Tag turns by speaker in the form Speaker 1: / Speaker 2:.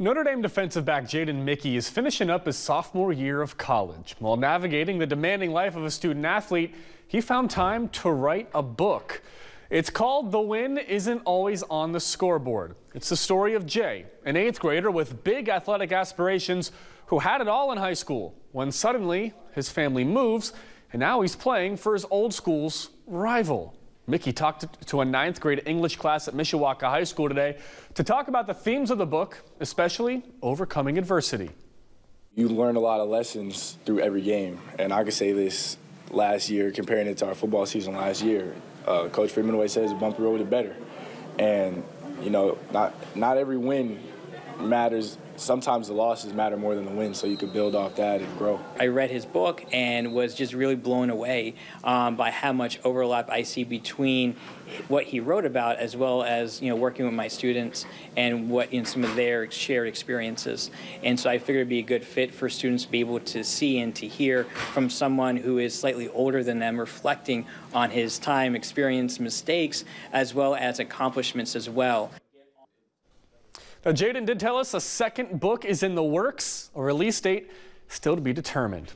Speaker 1: Notre Dame defensive back Jaden Mickey is finishing up his sophomore year of college. While navigating the demanding life of a student athlete, he found time to write a book. It's called The Win Isn't Always on the Scoreboard. It's the story of Jay, an eighth grader with big athletic aspirations who had it all in high school when suddenly his family moves and now he's playing for his old school's rival. Mickey talked to a ninth grade English class at Mishawaka High School today to talk about the themes of the book, especially overcoming adversity.
Speaker 2: You learn a lot of lessons through every game, and I could say this last year, comparing it to our football season last year. Uh, Coach Freeman always says, "Bumpy road is better," and you know, not not every win matters sometimes the losses matter more than the wins, so you could build off that and grow.
Speaker 3: I read his book and was just really blown away um, by how much overlap I see between what he wrote about as well as you know working with my students and what in some of their shared experiences. And so I figured it'd be a good fit for students to be able to see and to hear from someone who is slightly older than them, reflecting on his time, experience, mistakes, as well as accomplishments as well.
Speaker 1: Now, Jaden did tell us a second book is in the works, a release date still to be determined.